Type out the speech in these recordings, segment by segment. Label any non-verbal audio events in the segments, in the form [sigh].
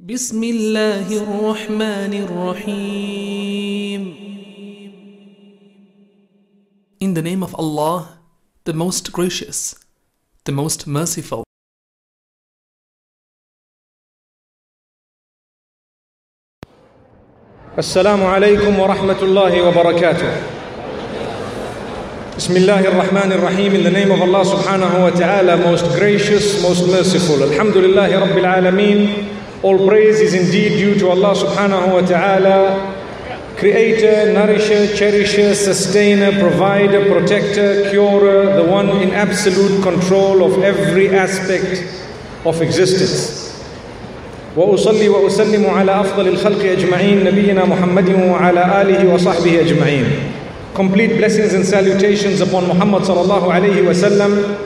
بسم الله الرحمن الرحيم In the name of Allah, the most gracious, the most merciful. السلام عليكم ورحمة الله وبركاته بسم الله الرحمن الرحيم In the name of Allah subhanahu wa ta'ala Most gracious, most merciful Alhamdulillah Rabbil Alameen All praise is indeed due to Allah subhanahu wa ta'ala Creator, nourisher, cherisher, sustainer, provider, protector, curer The one in absolute control of every aspect of existence واصلي واسلم على افضل الخلق اجمعين نبينا محمد وعلى اله وصحبه اجمعين complete blessings and salutations upon Muhammad sallallahu alayhi wasallam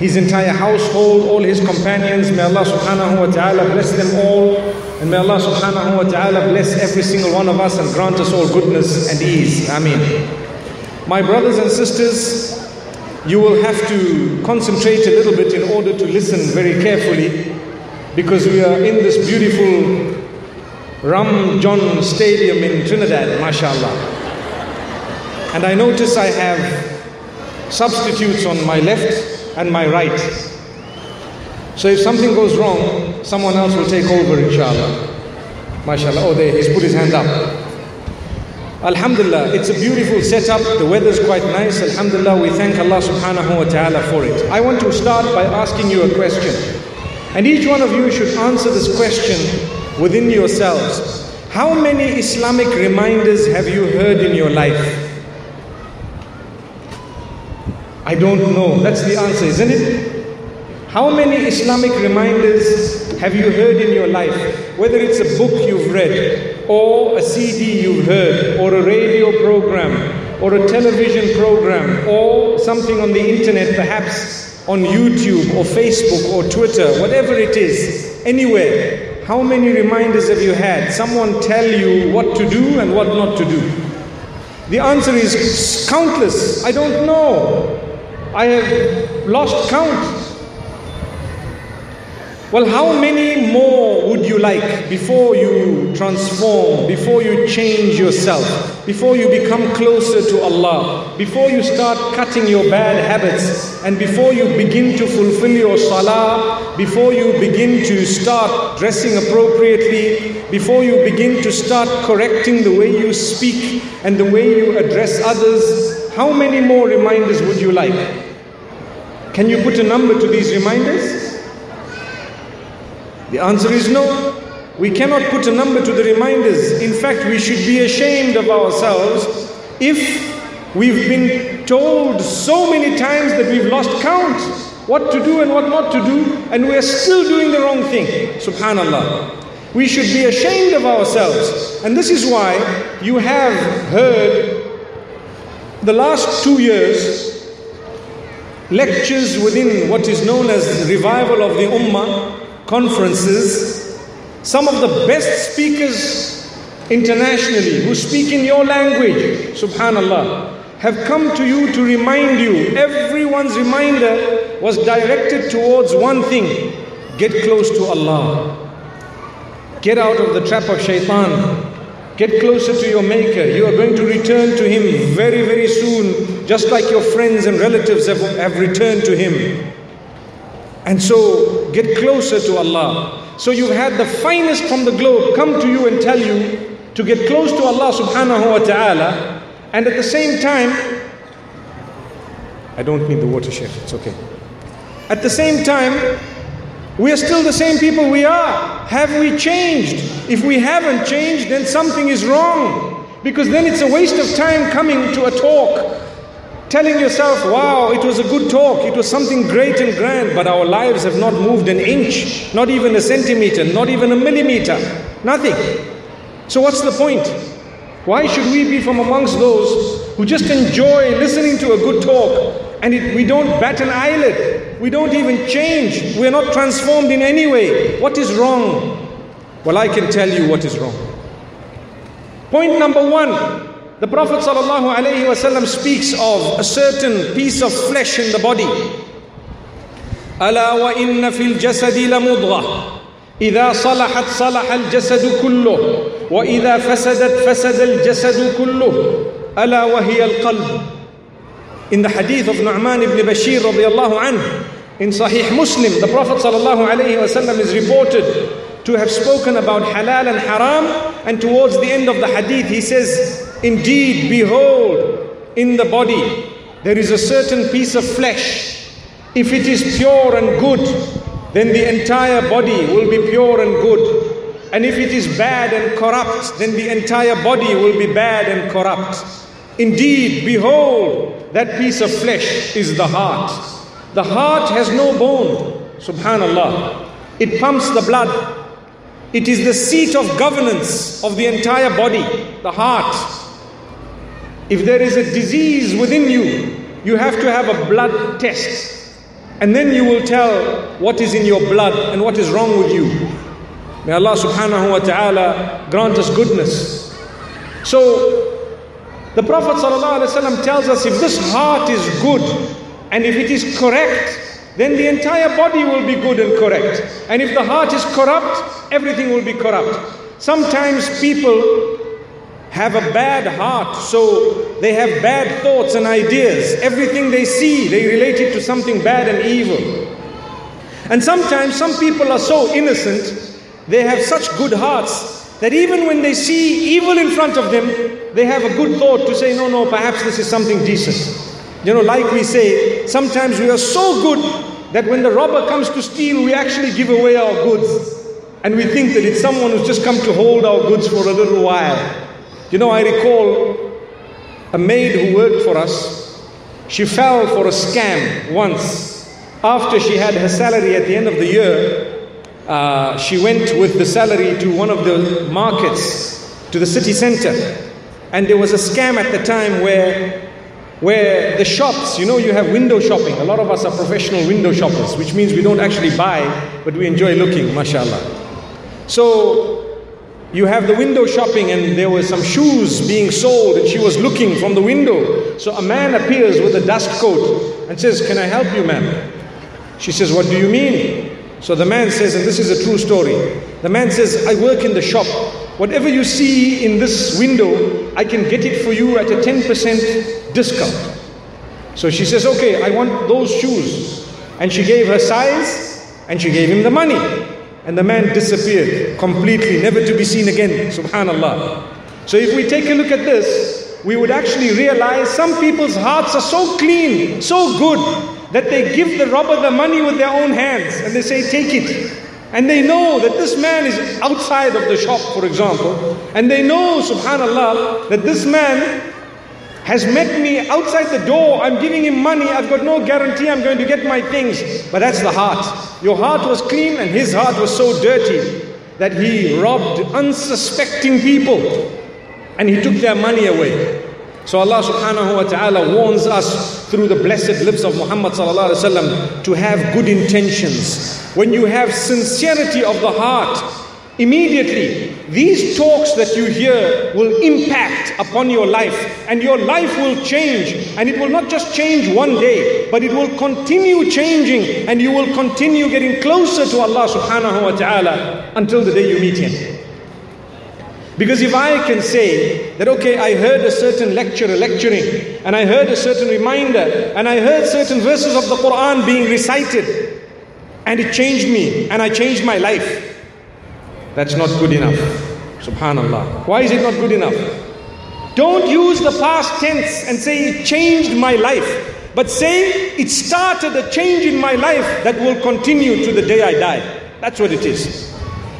his entire household all his companions may Allah subhanahu wa ta'ala bless them all. And may Allah subhanahu wa ta'ala bless every single one of us and grant us all goodness and ease. Ameen. My brothers and sisters you will have to concentrate a little bit in order to listen very carefully because we are in this beautiful Ramjohn Stadium in Trinidad, mashallah. And I notice I have substitutes on my left and my right. So if something goes wrong, someone else will take over, inshallah. Mashallah. Oh, there, he's put his hand up. Alhamdulillah, it's a beautiful setup. The weather's quite nice. Alhamdulillah, we thank Allah subhanahu wa ta'ala for it. I want to start by asking you a question. And each one of you should answer this question within yourselves. How many Islamic reminders have you heard in your life? I don't know. That's the answer, isn't it? How many Islamic reminders have you heard in your life? Whether it's a book you've read, or a CD you've heard, or a radio program, or a television program, or something on the internet perhaps on YouTube or Facebook or Twitter, whatever it is, anywhere, how many reminders have you had? Someone tell you what to do and what not to do? The answer is countless. I don't know. I have lost count. Well, how many more would you like before you transform, before you change yourself, before you become closer to Allah, before you start cutting your bad habits, and before you begin to fulfill your salah, before you begin to start dressing appropriately, before you begin to start correcting the way you speak and the way you address others, how many more reminders would you like? Can you put a number to these reminders? The answer is no. We cannot put a number to the reminders. In fact, we should be ashamed of ourselves if we've been told so many times that we've lost count what to do and what not to do, and we're still doing the wrong thing. Subhanallah. We should be ashamed of ourselves. And this is why you have heard the last two years lectures within what is known as revival of the Ummah conferences, some of the best speakers internationally who speak in your language, subhanallah, have come to you to remind you. Everyone's reminder was directed towards one thing get close to Allah, get out of the trap of shaitan. Get closer to your Maker. You are going to return to Him very, very soon, just like your friends and relatives have, have returned to Him. And so get closer to Allah. So you've had the finest from the globe come to you and tell you to get close to Allah subhanahu wa ta'ala. And at the same time, I don't need the water, Sheikh, it's okay. At the same time, we are still the same people we are. Have we changed? If we haven't changed, then something is wrong. Because then it's a waste of time coming to a talk telling yourself, wow, it was a good talk, it was something great and grand, but our lives have not moved an inch, not even a centimeter, not even a millimeter, nothing. So, what's the point? Why should we be from amongst those who just enjoy listening to a good talk and it, we don't bat an eyelid? We don't even change. We're not transformed in any way. What is wrong? Well, I can tell you what is wrong. Point number one the Prophet ﷺ speaks of a certain piece of flesh in the body. ألا وإن في الجسد لمضغة إذا صلحت صلح الجسد كله وإذا فسدت فسد الجسد كله ألا وهي القلب in the hadith of Nu'man ibn Bashir radiallahu anhu in Sahih Muslim the Prophet sallallahu alayhi wasallam is reported to have spoken about halal and haram and towards the end of the hadith he says indeed behold in the body there is a certain piece of flesh if it is pure and good then the entire body will be pure and good. And if it is bad and corrupt, then the entire body will be bad and corrupt. Indeed, behold, that piece of flesh is the heart. The heart has no bone, subhanallah. It pumps the blood. It is the seat of governance of the entire body, the heart. If there is a disease within you, you have to have a blood test. And then you will tell what is in your blood and what is wrong with you. May Allah subhanahu wa ta'ala grant us goodness. So, the Prophet ﷺ tells us if this heart is good and if it is correct, then the entire body will be good and correct. And if the heart is corrupt, everything will be corrupt. Sometimes people have a bad heart, so they have bad thoughts and ideas. Everything they see, they relate it to something bad and evil. And sometimes some people are so innocent, they have such good hearts that even when they see evil in front of them, they have a good thought to say, no, no, perhaps this is something decent. You know, like we say, sometimes we are so good that when the robber comes to steal, we actually give away our goods. And we think that it's someone who's just come to hold our goods for a little while. You know, I recall a maid who worked for us. She fell for a scam once. After she had her salary at the end of the year, uh, she went with the salary to one of the markets, to the city center. And there was a scam at the time where where the shops, you know, you have window shopping. A lot of us are professional window shoppers, which means we don't actually buy, but we enjoy looking, mashallah. So you have the window shopping and there were some shoes being sold and she was looking from the window. So a man appears with a dust coat and says, Can I help you, ma'am? She says, What do you mean? So the man says, and this is a true story. The man says, I work in the shop. Whatever you see in this window, I can get it for you at a 10% discount. So she says, Okay, I want those shoes. And she gave her size and she gave him the money. And the man disappeared completely, never to be seen again. Subhanallah. So if we take a look at this, we would actually realize some people's hearts are so clean, so good, that they give the robber the money with their own hands and they say, Take it. And they know that this man is outside of the shop, for example, and they know, subhanAllah, that this man has met me outside the door. I'm giving him money. I've got no guarantee I'm going to get my things. But that's the heart. Your heart was clean and his heart was so dirty that he robbed unsuspecting people and he took their money away. So Allah subhanahu wa ta'ala warns us through the blessed lips of Muhammad sallallahu alaihi wasallam to have good intentions. When you have sincerity of the heart, Immediately, these talks that you hear will impact upon your life, and your life will change. And it will not just change one day, but it will continue changing, and you will continue getting closer to Allah subhanahu wa ta'ala until the day you meet Him. Because if I can say that, okay, I heard a certain lecturer lecturing, and I heard a certain reminder, and I heard certain verses of the Quran being recited, and it changed me, and I changed my life. That's not good enough. Subhanallah. Why is it not good enough? Don't use the past tense and say it changed my life, but say it started a change in my life that will continue to the day I die. That's what it is.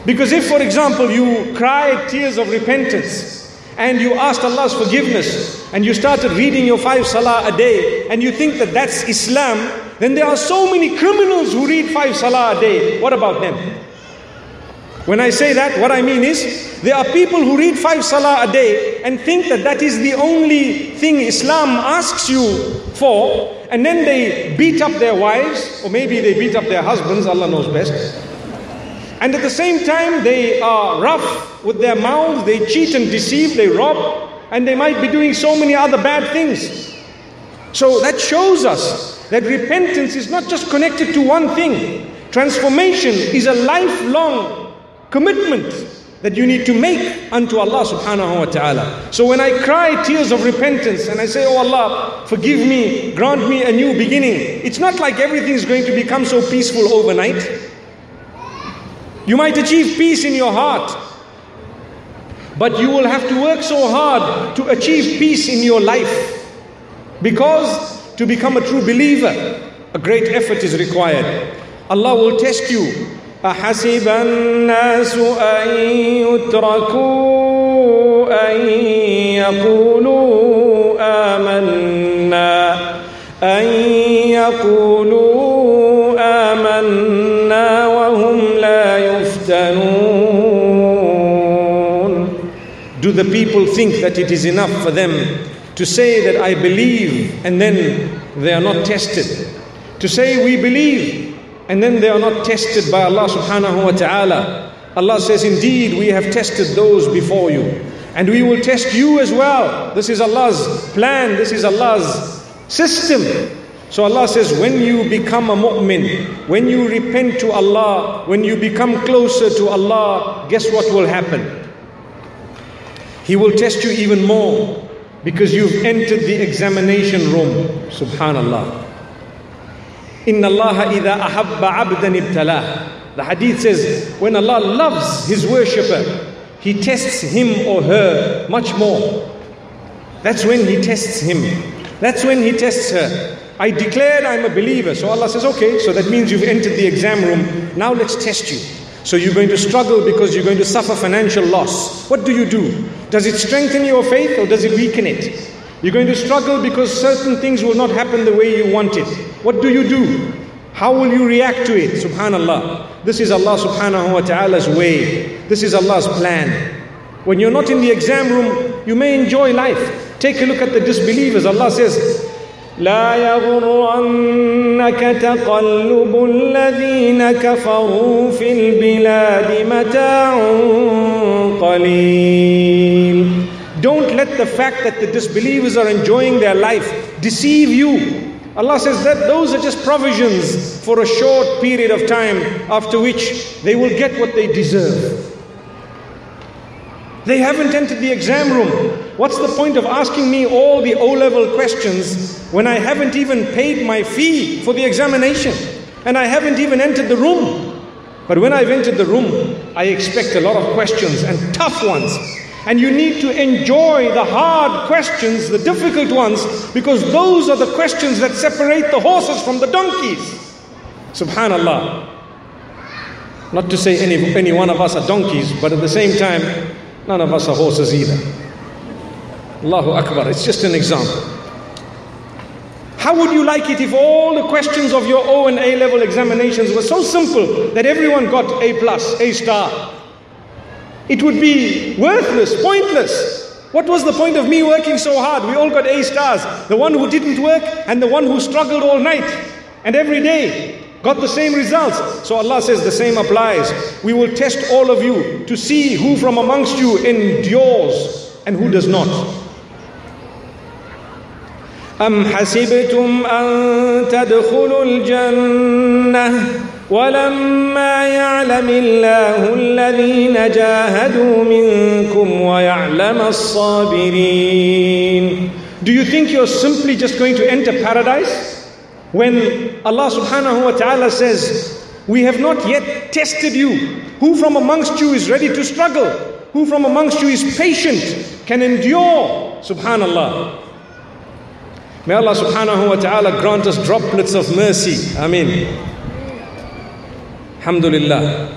Because if, for example, you cried tears of repentance and you asked Allah's forgiveness and you started reading your five salah a day and you think that that's Islam, then there are so many criminals who read five salah a day. What about them? When I say that, what I mean is, there are people who read five salah a day and think that that is the only thing Islam asks you for, and then they beat up their wives, or maybe they beat up their husbands, Allah knows best. And at the same time, they are rough with their mouths, they cheat and deceive, they rob, and they might be doing so many other bad things. So that shows us that repentance is not just connected to one thing. Transformation is a lifelong commitment that you need to make unto Allah subhanahu wa ta'ala. So when I cry tears of repentance and I say, Oh Allah, forgive me, grant me a new beginning, it's not like everything is going to become so peaceful overnight. You might achieve peace in your heart, but you will have to work so hard to achieve peace in your life. Because to become a true believer, a great effort is required. Allah will test you. أحسب الناس أن يتركوا أن يقولوا آمنا the people think that it is enough for them to say that I believe and then they are not tested? To say we believe and then they are not tested by Allah subhanahu wa ta'ala. Allah says, Indeed, we have tested those before you. And we will test you as well. This is Allah's plan, this is Allah's system. So Allah says, when you become a mu'min, when you repent to Allah, when you become closer to Allah, guess what will happen? He will test you even more because you've entered the examination room. Subhanallah. Inna Allah idha ahabba abdan ibtalah. The hadith says, when Allah loves His worshipper, He tests him or her much more. That's when He tests him. That's when He tests her. I declared I'm a believer. So Allah says, okay, so that means you've entered the exam room. Now let's test you. So you're going to struggle because you're going to suffer financial loss. What do you do? Does it strengthen your faith or does it weaken it? You're going to struggle because certain things will not happen the way you want it. What do you do? How will you react to it? Subhanallah. This is Allah subhanahu wa ta'ala's way. This is Allah's plan. When you're not in the exam room, you may enjoy life. Take a look at the disbelievers. Allah says, لا يغرنك تقلب الذين كفروا في البلاد متاع قليل don't let the fact that the disbelievers are enjoying their life deceive you. Allah says that those are just provisions for a short period of time after which they will get what they deserve. They haven't entered the exam room. What's the point of asking me all the O level questions when I haven't even paid my fee for the examination and I haven't even entered the room? But when I've entered the room, I expect a lot of questions and tough ones and you need to enjoy the hard questions, the difficult ones, because those are the questions that separate the horses from the donkeys. Subhanallah. Not to say any, any one of us are donkeys, but at the same time, none of us are horses either. Allahu Akbar. It's just an example. How would you like it if all the questions of your O and A level examinations were so simple that everyone got A plus, A star? It would be worthless, pointless. What was the point of me working so hard? We all got A stars. The one who didn't work and the one who struggled all night and every day got the same results. So Allah says the same applies. We will test all of you to see who from amongst you endures and who does not. أم حسبتم أن تدخلوا الجنة ولما يعلم الله الذين جاهدوا منكم ويعلم الصابرين Do you think you're simply just going to enter paradise? When Allah subhanahu wa ta'ala says, We have not yet tested you. Who from amongst you is ready to struggle? Who from amongst you is patient, can endure? Subhanallah. May Allah subhanahu wa ta'ala grant us droplets of mercy. Ameen. Alhamdulillah.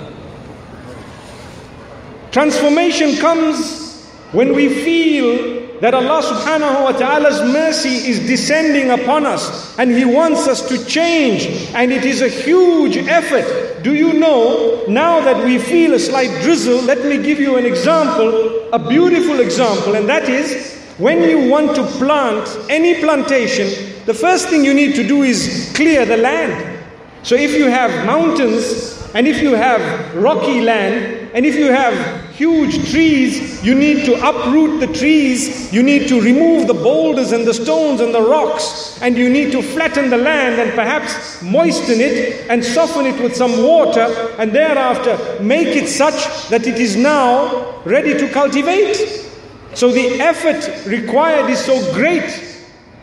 Transformation comes when we feel that Allah subhanahu wa ta'ala's mercy is descending upon us and He wants us to change and it is a huge effort. Do you know, now that we feel a slight drizzle, let me give you an example, a beautiful example, and that is when you want to plant any plantation, the first thing you need to do is clear the land. So if you have mountains and if you have rocky land and if you have huge trees, you need to uproot the trees, you need to remove the boulders and the stones and the rocks, and you need to flatten the land and perhaps moisten it and soften it with some water, and thereafter make it such that it is now ready to cultivate. So the effort required is so great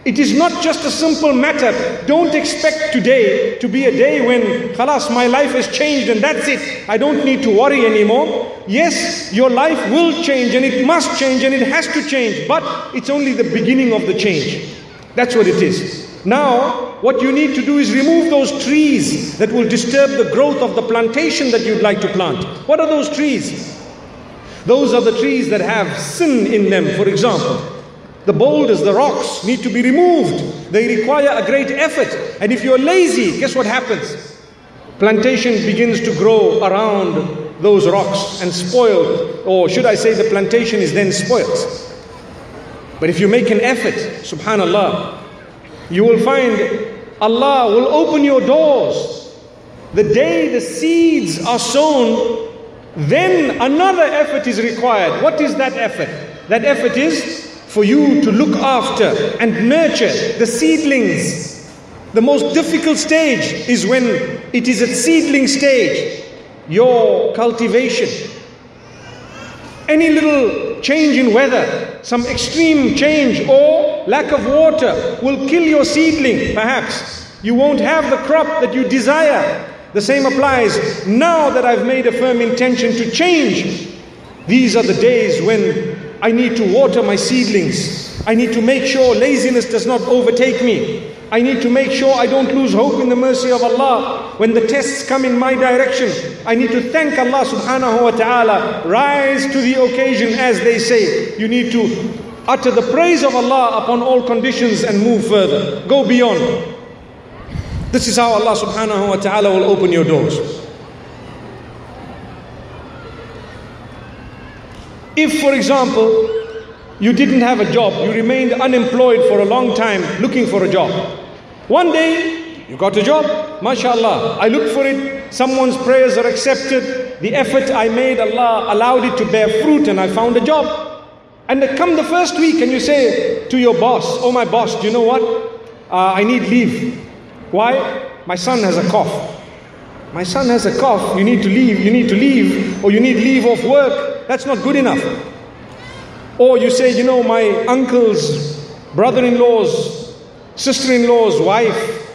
it is not just a simple matter. Don't expect today to be a day when, khalas, my life has changed and that's it. I don't need to worry anymore. Yes, your life will change and it must change and it has to change, but it's only the beginning of the change. That's what it is. Now, what you need to do is remove those trees that will disturb the growth of the plantation that you'd like to plant. What are those trees? Those are the trees that have sin in them, for example. The boulders, the rocks need to be removed. They require a great effort. And if you're lazy, guess what happens? Plantation begins to grow around those rocks and spoil, or should I say, the plantation is then spoilt. But if you make an effort, subhanAllah, you will find Allah will open your doors. The day the seeds are sown, then another effort is required. What is that effort? That effort is for you to look after and nurture the seedlings. The most difficult stage is when it is at seedling stage, your cultivation. Any little change in weather, some extreme change or lack of water will kill your seedling, perhaps. You won't have the crop that you desire. The same applies now that I've made a firm intention to change. These are the days when I need to water my seedlings. I need to make sure laziness does not overtake me. I need to make sure I don't lose hope in the mercy of Allah. When the tests come in my direction, I need to thank Allah subhanahu wa ta'ala. Rise to the occasion, as they say. You need to utter the praise of Allah upon all conditions and move further. Go beyond. This is how Allah subhanahu wa ta'ala will open your doors. If, for example, you didn't have a job, you remained unemployed for a long time looking for a job. One day, you got a job, mashallah. I looked for it, someone's prayers are accepted, the effort I made, Allah allowed it to bear fruit, and I found a job. And come the first week, and you say to your boss, Oh, my boss, do you know what? Uh, I need leave. Why? My son has a cough. My son has a cough, you need to leave, you need to leave, or you need leave off work. That's not good enough. Or you say, you know, my uncle's brother in law's, sister in law's wife.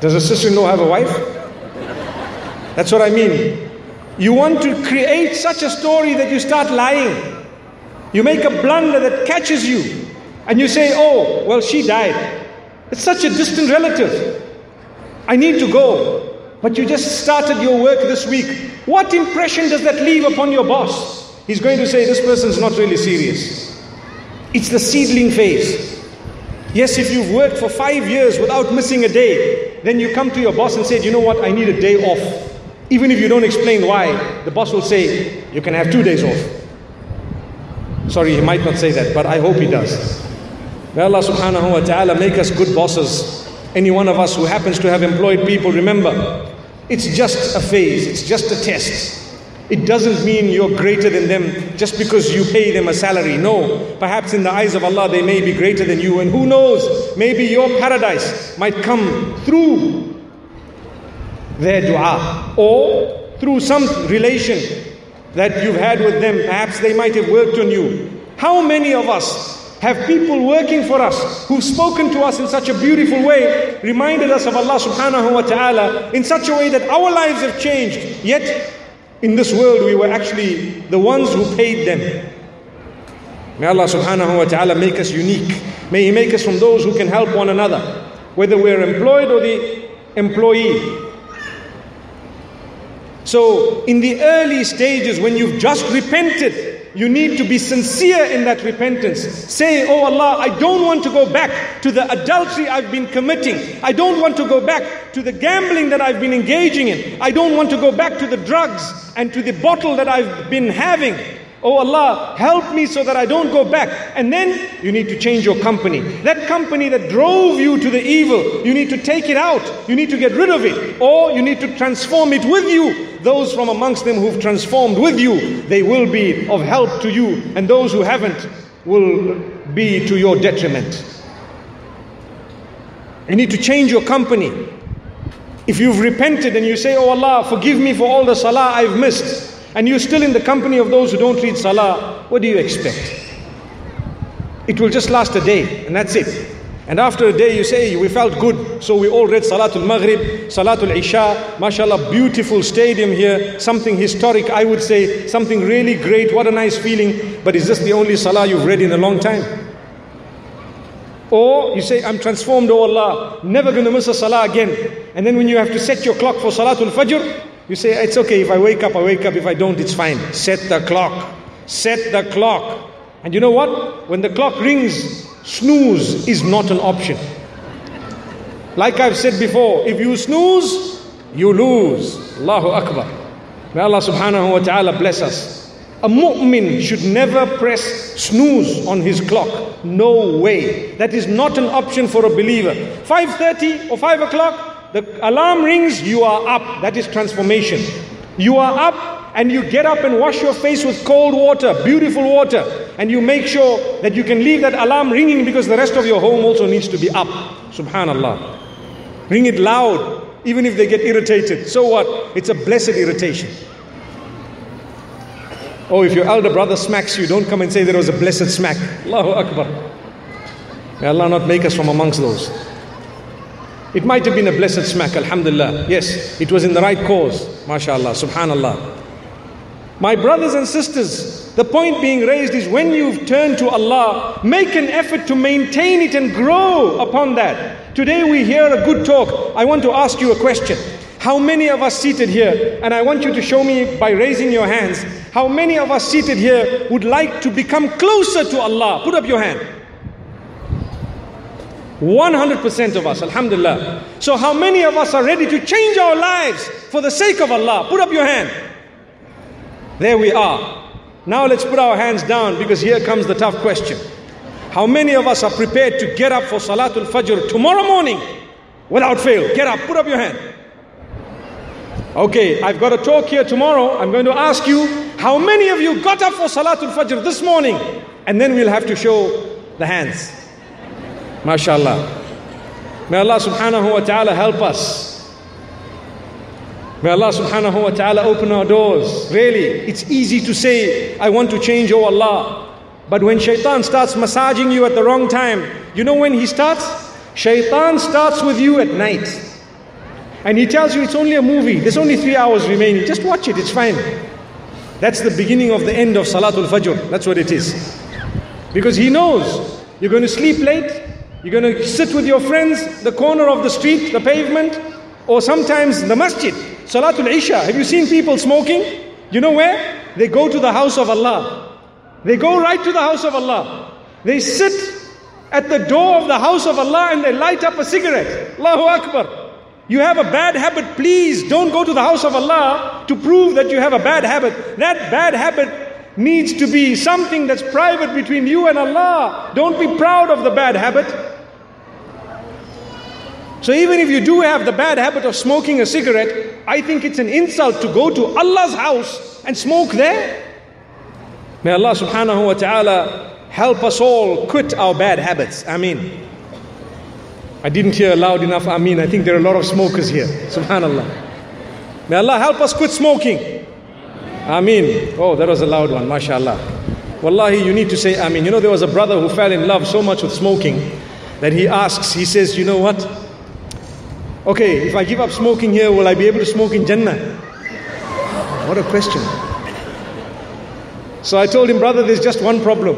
Does a sister in law have a wife? That's what I mean. You want to create such a story that you start lying. You make a blunder that catches you. And you say, oh, well, she died. It's such a distant relative. I need to go. But you just started your work this week. What impression does that leave upon your boss? He's going to say, This person's not really serious. It's the seedling phase. Yes, if you've worked for five years without missing a day, then you come to your boss and say, You know what? I need a day off. Even if you don't explain why, the boss will say, You can have two days off. Sorry, he might not say that, but I hope he does. May Allah subhanahu wa ta'ala make us good bosses. Any one of us who happens to have employed people, remember, it's just a phase, it's just a test. It doesn't mean you're greater than them just because you pay them a salary. No, perhaps in the eyes of Allah they may be greater than you, and who knows, maybe your paradise might come through their dua or through some relation that you've had with them. Perhaps they might have worked on you. How many of us have people working for us who've spoken to us in such a beautiful way, reminded us of Allah subhanahu wa ta'ala in such a way that our lives have changed. Yet, in this world, we were actually the ones who paid them. May Allah subhanahu wa ta'ala make us unique. May He make us from those who can help one another, whether we're employed or the employee. So, in the early stages, when you've just repented, you need to be sincere in that repentance. Say, Oh Allah, I don't want to go back to the adultery I've been committing. I don't want to go back to the gambling that I've been engaging in. I don't want to go back to the drugs and to the bottle that I've been having. Oh Allah, help me so that I don't go back. And then you need to change your company. That company that drove you to the evil, you need to take it out. You need to get rid of it. Or you need to transform it with you. Those from amongst them who've transformed with you, they will be of help to you. And those who haven't will be to your detriment. You need to change your company. If you've repented and you say, Oh Allah, forgive me for all the salah I've missed and you're still in the company of those who don't read salah, what do you expect? It will just last a day and that's it. And after a day you say, we felt good, so we all read Salatul Maghrib, Salatul Isha, mashallah, beautiful stadium here, something historic I would say, something really great, what a nice feeling, but is this the only salah you've read in a long time? Or you say, I'm transformed, oh Allah, never going to miss a salah again. And then when you have to set your clock for Salatul Fajr, you say, it's okay, if I wake up, I wake up, if I don't, it's fine. Set the clock. Set the clock. And you know what? When the clock rings, snooze is not an option. Like I've said before, if you snooze, you lose. Allahu Akbar. May Allah subhanahu wa ta'ala bless us. A mu'min should never press snooze on his clock. No way. That is not an option for a believer. 5.30 or 5 o'clock, the alarm rings, you are up. That is transformation. You are up and you get up and wash your face with cold water, beautiful water, and you make sure that you can leave that alarm ringing because the rest of your home also needs to be up. Subhanallah. Ring it loud, even if they get irritated. So what? It's a blessed irritation. Oh, if your elder brother smacks you, don't come and say there was a blessed smack. Allahu Akbar. May Allah not make us from amongst those. It might have been a blessed smack, Alhamdulillah. Yes, it was in the right cause, MashaAllah, Subhanallah. My brothers and sisters, the point being raised is when you've turned to Allah, make an effort to maintain it and grow upon that. Today we hear a good talk. I want to ask you a question. How many of us seated here, and I want you to show me by raising your hands, how many of us seated here would like to become closer to Allah? Put up your hand. 100% of us, Alhamdulillah. So, how many of us are ready to change our lives for the sake of Allah? Put up your hand. There we are. Now, let's put our hands down because here comes the tough question. How many of us are prepared to get up for Salatul Fajr tomorrow morning without fail? Get up, put up your hand. Okay, I've got a talk here tomorrow. I'm going to ask you how many of you got up for Salatul Fajr this morning? And then we'll have to show the hands. MashaAllah. May Allah subhanahu wa ta'ala help us. May Allah subhanahu wa ta'ala open our doors. Really, it's easy to say, I want to change, oh Allah. But when shaitan starts massaging you at the wrong time, you know when he starts? Shaitan starts with you at night. And he tells you it's only a movie, there's only three hours remaining. Just watch it, it's fine. That's the beginning of the end of Salatul Fajr. That's what it is. Because he knows you're going to sleep late, you're going to sit with your friends, the corner of the street, the pavement, or sometimes the masjid. Salatul Isha. Have you seen people smoking? You know where? They go to the house of Allah. They go right to the house of Allah. They sit at the door of the house of Allah and they light up a cigarette. Allahu Akbar. You have a bad habit, please don't go to the house of Allah to prove that you have a bad habit. That bad habit needs to be something that's private between you and Allah. Don't be proud of the bad habit. So even if you do have the bad habit of smoking a cigarette, I think it's an insult to go to Allah's house and smoke there. May Allah subhanahu wa ta'ala help us all quit our bad habits. Ameen. I didn't hear loud enough Ameen. I think there are a lot of smokers here. Subhanallah. May Allah help us quit smoking. Ameen. Oh, that was a loud one, mashallah. Wallahi, you need to say Ameen. You know, there was a brother who fell in love so much with smoking that he asks, he says, You know what? Okay, if I give up smoking here, will I be able to smoke in Jannah? What a question. So I told him, Brother, there's just one problem.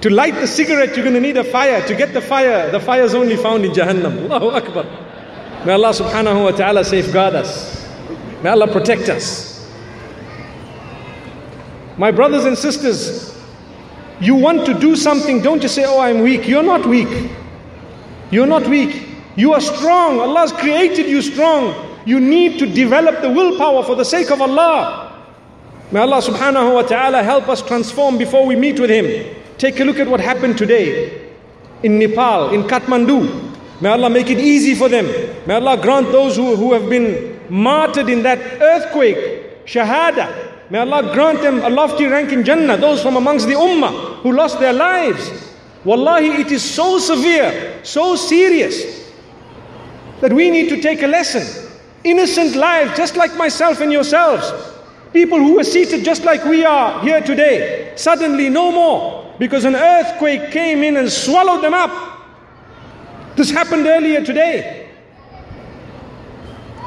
To light the cigarette, you're going to need a fire. To get the fire, the fire is only found in Jahannam. [laughs] Allahu Akbar. May Allah subhanahu wa ta'ala safeguard us. May Allah protect us. My brothers and sisters, you want to do something, don't you say, Oh, I'm weak. You're not weak. You're not weak. You are strong. Allah has created you strong. You need to develop the willpower for the sake of Allah. May Allah subhanahu wa ta'ala help us transform before we meet with Him. Take a look at what happened today in Nepal, in Kathmandu. May Allah make it easy for them. May Allah grant those who, who have been martyred in that earthquake, shahada. May Allah grant them a lofty rank in Jannah, those from amongst the Ummah who lost their lives. Wallahi, it is so severe, so serious that we need to take a lesson. Innocent lives, just like myself and yourselves. People who were seated just like we are here today, suddenly no more because an earthquake came in and swallowed them up. This happened earlier today.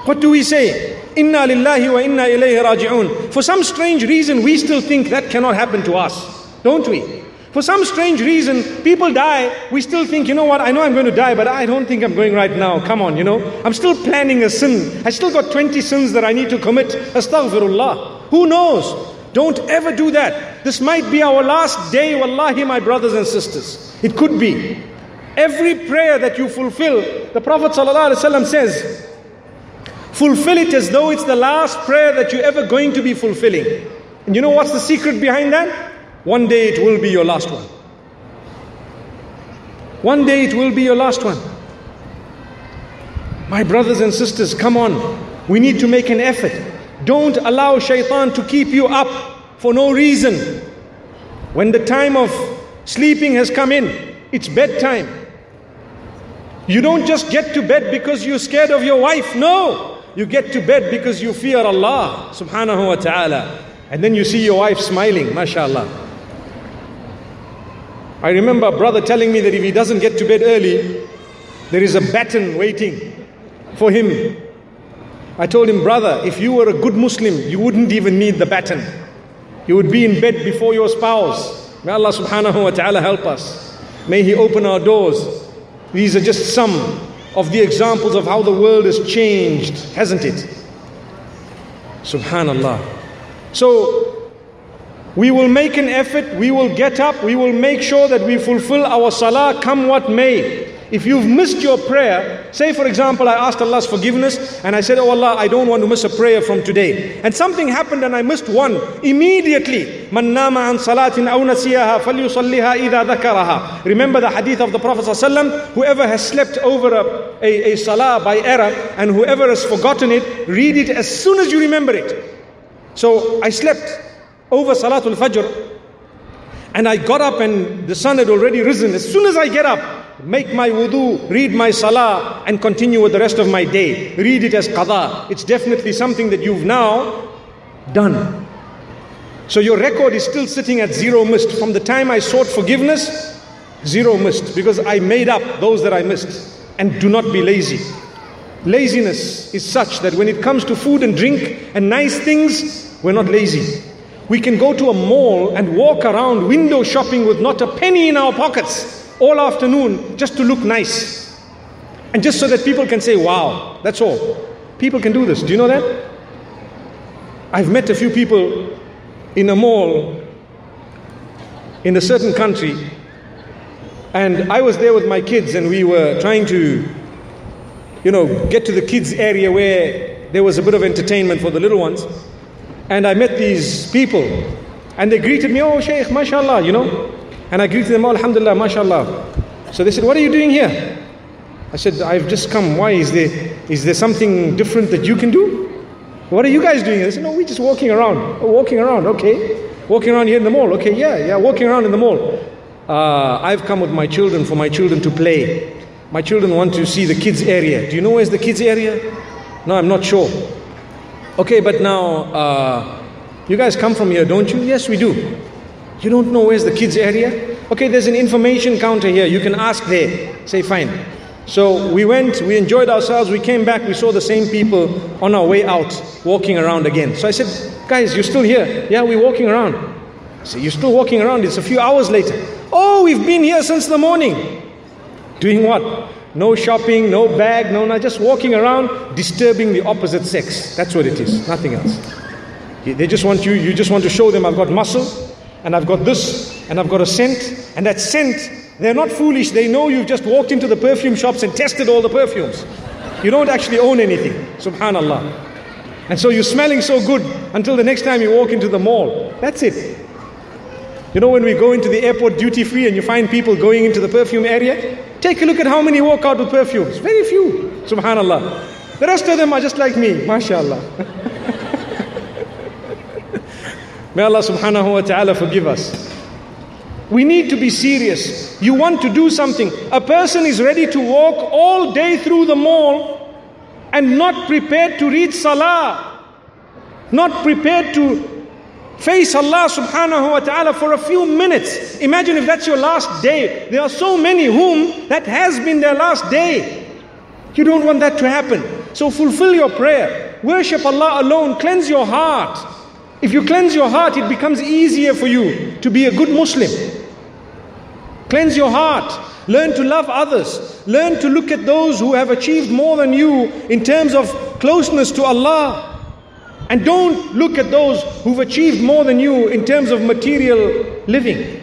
What do we say? Inna lillahi wa inna ilayhi raji'un. For some strange reason, we still think that cannot happen to us, don't we? For some strange reason, people die, we still think, you know what, I know I'm going to die, but I don't think I'm going right now. Come on, you know. I'm still planning a sin. I still got 20 sins that I need to commit. Astaghfirullah. Who knows? Don't ever do that. This might be our last day, wallahi, my brothers and sisters. It could be. Every prayer that you fulfill, the Prophet ﷺ says, fulfill it as though it's the last prayer that you're ever going to be fulfilling. And you know what's the secret behind that? One day it will be your last one. One day it will be your last one. My brothers and sisters, come on. We need to make an effort. Don't allow shaitan to keep you up for no reason. When the time of sleeping has come in, it's bedtime. You don't just get to bed because you're scared of your wife. No. You get to bed because you fear Allah subhanahu wa ta'ala. And then you see your wife smiling, mashallah. I remember a brother telling me that if he doesn't get to bed early, there is a baton waiting for him. I told him, brother, if you were a good Muslim, you wouldn't even need the baton. You would be in bed before your spouse. May Allah subhanahu wa ta'ala help us. May He open our doors. These are just some of the examples of how the world has changed, hasn't it? Subhanallah. So we will make an effort, we will get up, we will make sure that we fulfill our salah come what may. If you've missed your prayer, say for example, I asked Allah's forgiveness and I said, Oh Allah, I don't want to miss a prayer from today. And something happened and I missed one. Immediately. Remember the hadith of the Prophet ﷺ, whoever has slept over a, a, a salah by error and whoever has forgotten it, read it as soon as you remember it. So I slept over Salatul Fajr. And I got up and the sun had already risen. As soon as I get up, make my wudu, read my salah, and continue with the rest of my day. Read it as qada. It's definitely something that you've now done. So your record is still sitting at zero missed. From the time I sought forgiveness, zero missed. Because I made up those that I missed. And do not be lazy. Laziness is such that when it comes to food and drink and nice things, we're not lazy. We can go to a mall and walk around window shopping with not a penny in our pockets all afternoon just to look nice. And just so that people can say, wow, that's all. People can do this. Do you know that? I've met a few people in a mall in a certain country, and I was there with my kids, and we were trying to, you know, get to the kids' area where there was a bit of entertainment for the little ones. And I met these people and they greeted me, oh Shaykh, mashallah, you know. And I greeted them, oh, alhamdulillah, mashallah. So they said, what are you doing here? I said, I've just come. Why? Is there, is there something different that you can do? What are you guys doing? They said, no, we're just walking around. Oh, walking around, okay. Walking around here in the mall. Okay, yeah, yeah, walking around in the mall. Uh, I've come with my children for my children to play. My children want to see the kids area. Do you know where's the kids area? No, I'm not sure. Okay, but now, uh, you guys come from here, don't you? Yes, we do. You don't know where's the kids' area? Okay, there's an information counter here. You can ask there. Say, fine. So we went, we enjoyed ourselves, we came back, we saw the same people on our way out, walking around again. So I said, guys, you're still here? Yeah, we're walking around. Said, you're still walking around? It's a few hours later. Oh, we've been here since the morning. Doing what? No shopping, no bag, no, not just walking around disturbing the opposite sex. That's what it is, nothing else. They just want you, you just want to show them I've got muscle and I've got this and I've got a scent. And that scent, they're not foolish. They know you've just walked into the perfume shops and tested all the perfumes. You don't actually own anything. Subhanallah. And so you're smelling so good until the next time you walk into the mall. That's it. You know, when we go into the airport duty free and you find people going into the perfume area, take a look at how many walk out with perfumes. Very few. Subhanallah. The rest of them are just like me. MashaAllah. [laughs] May Allah subhanahu wa ta'ala forgive us. We need to be serious. You want to do something. A person is ready to walk all day through the mall and not prepared to read salah, not prepared to face Allah subhanahu wa ta'ala for a few minutes. Imagine if that's your last day. There are so many whom that has been their last day. You don't want that to happen. So fulfill your prayer. Worship Allah alone. Cleanse your heart. If you cleanse your heart, it becomes easier for you to be a good Muslim. Cleanse your heart. Learn to love others. Learn to look at those who have achieved more than you in terms of closeness to Allah. And don't look at those who've achieved more than you in terms of material living.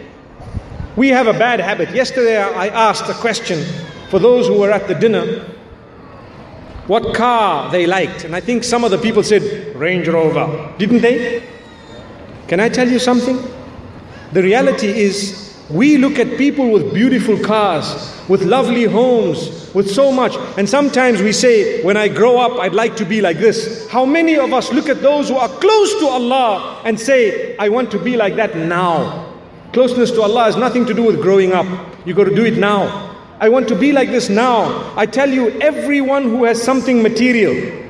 We have a bad habit. Yesterday I asked a question for those who were at the dinner what car they liked. And I think some of the people said Range Rover. Didn't they? Can I tell you something? The reality is we look at people with beautiful cars, with lovely homes, with so much, and sometimes we say, When I grow up, I'd like to be like this. How many of us look at those who are close to Allah and say, I want to be like that now? Closeness to Allah has nothing to do with growing up. You got to do it now. I want to be like this now. I tell you, everyone who has something material,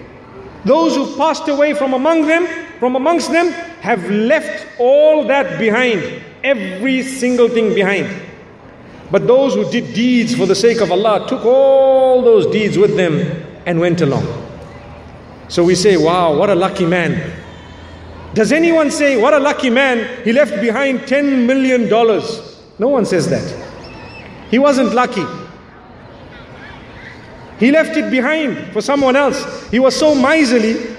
those who passed away from among them, from amongst them, have left all that behind every single thing behind. But those who did deeds for the sake of Allah took all those deeds with them and went along. So we say, wow, what a lucky man. Does anyone say, what a lucky man, he left behind $10 million? No one says that. He wasn't lucky. He left it behind for someone else. He was so miserly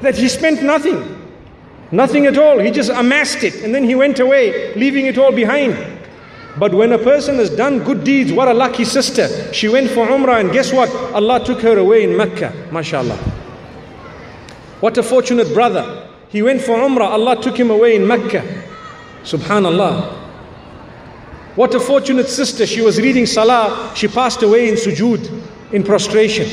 that he spent nothing. Nothing at all. He just amassed it and then he went away, leaving it all behind. But when a person has done good deeds, what a lucky sister. She went for Umrah and guess what? Allah took her away in Mecca. MashaAllah. What a fortunate brother. He went for Umrah, Allah took him away in Mecca. Subhanallah. What a fortunate sister. She was reading Salah, she passed away in sujood, in prostration.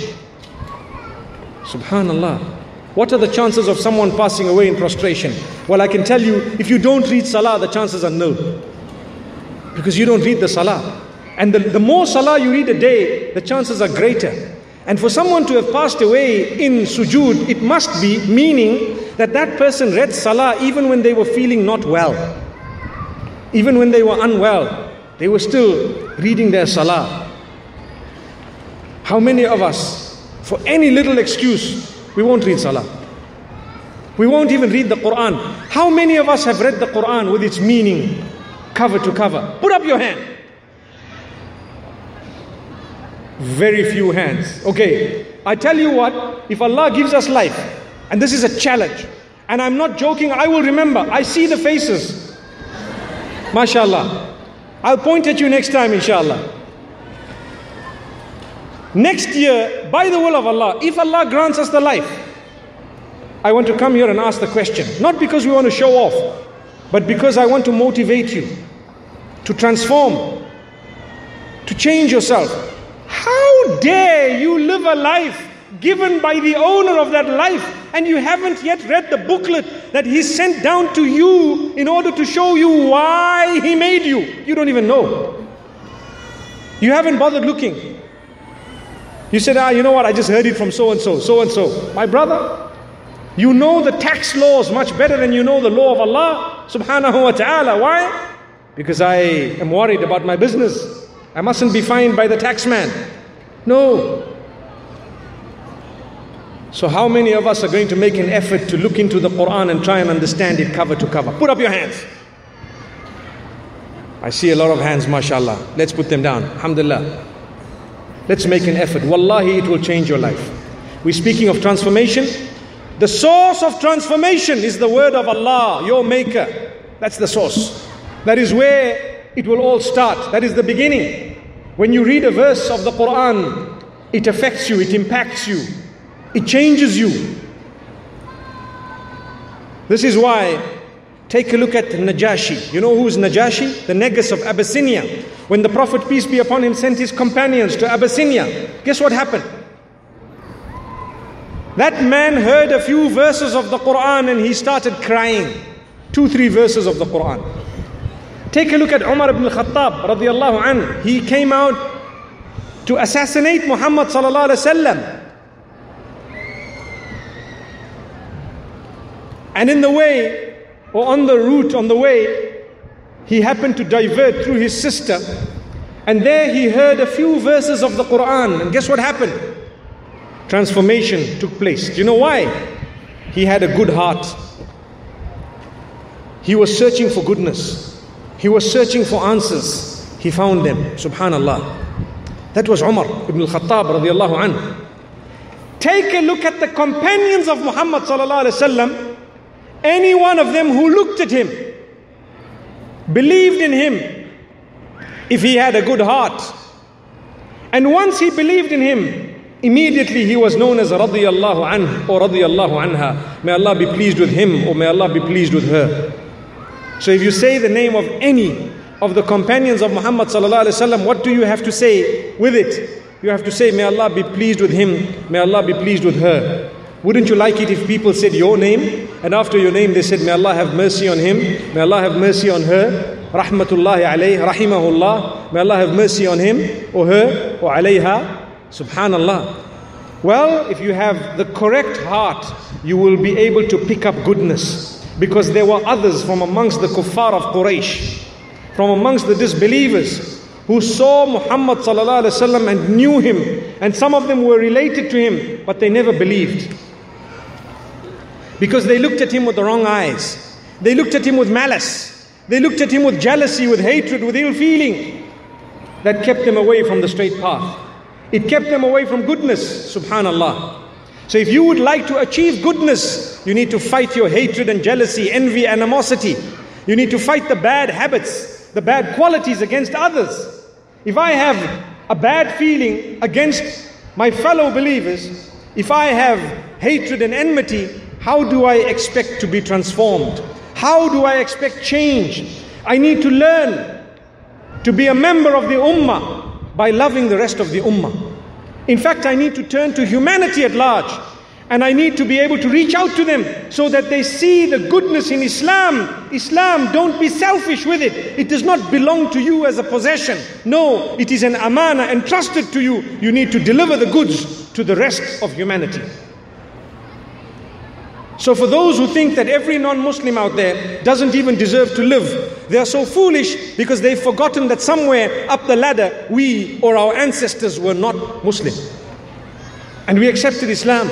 Subhanallah. What are the chances of someone passing away in prostration? Well, I can tell you, if you don't read salah, the chances are nil. Because you don't read the salah. And the, the more salah you read a day, the chances are greater. And for someone to have passed away in sujood, it must be meaning that that person read salah even when they were feeling not well. Even when they were unwell, they were still reading their salah. How many of us, for any little excuse, we won't read Salah. We won't even read the Quran. How many of us have read the Quran with its meaning, cover to cover? Put up your hand. Very few hands. Okay, I tell you what, if Allah gives us life, and this is a challenge, and I'm not joking, I will remember. I see the faces. MashaAllah. I'll point at you next time, inshallah. Next year, by the will of Allah, if Allah grants us the life, I want to come here and ask the question. Not because we want to show off, but because I want to motivate you to transform, to change yourself. How dare you live a life given by the owner of that life and you haven't yet read the booklet that he sent down to you in order to show you why he made you? You don't even know. You haven't bothered looking. You said, ah, you know what, I just heard it from so and so, so and so. My brother, you know the tax laws much better than you know the law of Allah subhanahu wa ta'ala. Why? Because I am worried about my business. I mustn't be fined by the tax man. No. So, how many of us are going to make an effort to look into the Quran and try and understand it cover to cover? Put up your hands. I see a lot of hands, mashallah. Let's put them down. Alhamdulillah. Let's make an effort. Wallahi, it will change your life. We're speaking of transformation. The source of transformation is the word of Allah, your maker. That's the source. That is where it will all start. That is the beginning. When you read a verse of the Quran, it affects you, it impacts you. It changes you. This is why, take a look at Najashi. You know who is Najashi? The Negus of Abyssinia. When the Prophet, peace be upon him, sent his companions to Abyssinia, guess what happened? That man heard a few verses of the Quran and he started crying. Two, three verses of the Quran. Take a look at Umar ibn Khattab radiallahu. He came out to assassinate Muhammad sallallahu alaihi wasallam. And in the way, or on the route, on the way, he happened to divert through his sister. And there he heard a few verses of the Quran. And guess what happened? Transformation took place. Do you know why? He had a good heart. He was searching for goodness. He was searching for answers. He found them. Subhanallah. That was Umar ibn al-Khattab radiallahu anhu. Take a look at the companions of Muhammad sallallahu alaihi wasallam. Any one of them who looked at him, believed in him, if he had a good heart. And once he believed in him, immediately he was known as radiyallahu anhu or radiyallahu anha. May Allah be pleased with him or may Allah be pleased with her. So if you say the name of any of the companions of Muhammad sallallahu alaihi wasallam, what do you have to say with it? You have to say, may Allah be pleased with him, may Allah be pleased with her. Wouldn't you like it if people said your name? And after your name they said, may Allah have mercy on him, may Allah have mercy on her, rahmatullahi alayh, rahimahullah, may Allah have mercy on him or her or alayha, subhanallah. Well, if you have the correct heart, you will be able to pick up goodness. Because there were others from amongst the kuffar of Quraysh, from amongst the disbelievers who saw Muhammad and knew him, and some of them were related to him, but they never believed. Because they looked at him with the wrong eyes. They looked at him with malice. They looked at him with jealousy, with hatred, with ill feeling. That kept them away from the straight path. It kept them away from goodness, subhanallah. So if you would like to achieve goodness, you need to fight your hatred and jealousy, envy, animosity. You need to fight the bad habits, the bad qualities against others. If I have a bad feeling against my fellow believers, if I have hatred and enmity, how do I expect to be transformed? How do I expect change? I need to learn to be a member of the ummah by loving the rest of the ummah. In fact, I need to turn to humanity at large and I need to be able to reach out to them so that they see the goodness in Islam. Islam, don't be selfish with it. It does not belong to you as a possession. No, it is an amana entrusted to you. You need to deliver the goods to the rest of humanity. So, for those who think that every non Muslim out there doesn't even deserve to live, they are so foolish because they've forgotten that somewhere up the ladder we or our ancestors were not Muslim. And we accepted Islam